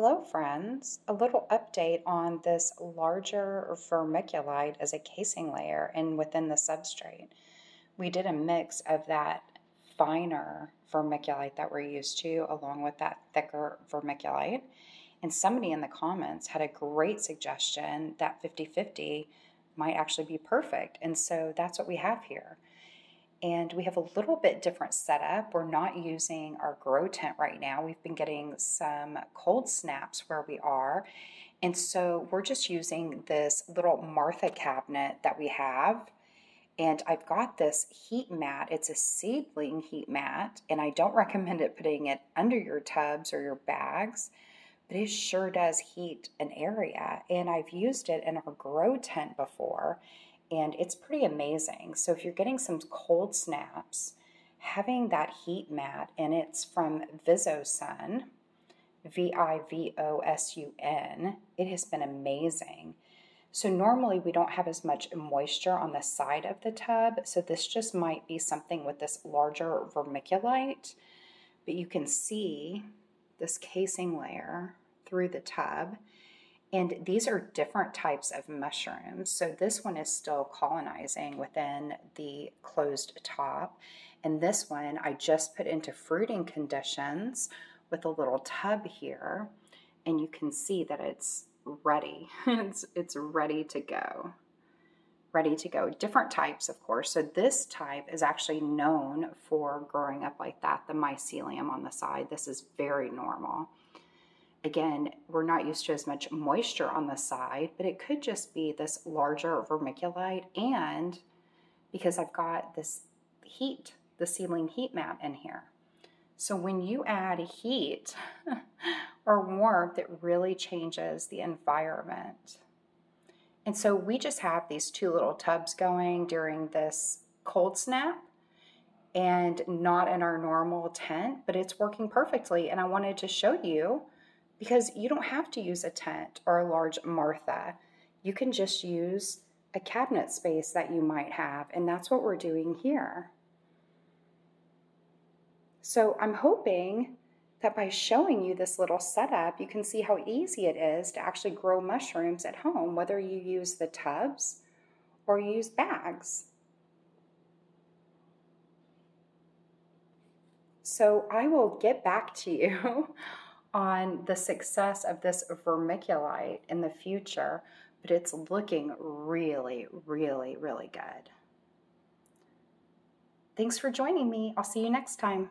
Hello friends, a little update on this larger vermiculite as a casing layer and within the substrate. We did a mix of that finer vermiculite that we're used to along with that thicker vermiculite. And somebody in the comments had a great suggestion that 50-50 might actually be perfect. And so that's what we have here and we have a little bit different setup. We're not using our grow tent right now. We've been getting some cold snaps where we are. And so we're just using this little Martha cabinet that we have. And I've got this heat mat. It's a seedling heat mat, and I don't recommend it putting it under your tubs or your bags, but it sure does heat an area. And I've used it in our grow tent before, and it's pretty amazing. So if you're getting some cold snaps, having that heat mat, and it's from Vivosun, V I V O S U N, it has been amazing. So normally we don't have as much moisture on the side of the tub, so this just might be something with this larger vermiculite, but you can see this casing layer through the tub and these are different types of mushrooms. So this one is still colonizing within the closed top. And this one I just put into fruiting conditions with a little tub here. And you can see that it's ready. it's, it's ready to go. Ready to go. Different types, of course. So this type is actually known for growing up like that, the mycelium on the side. This is very normal. Again, we're not used to as much moisture on the side, but it could just be this larger vermiculite and because I've got this heat, the seedling heat mat in here. So when you add heat or warmth, it really changes the environment. And so we just have these two little tubs going during this cold snap and not in our normal tent, but it's working perfectly. And I wanted to show you because you don't have to use a tent or a large Martha. You can just use a cabinet space that you might have, and that's what we're doing here. So I'm hoping that by showing you this little setup, you can see how easy it is to actually grow mushrooms at home, whether you use the tubs or use bags. So I will get back to you on the success of this vermiculite in the future, but it's looking really, really, really good. Thanks for joining me. I'll see you next time.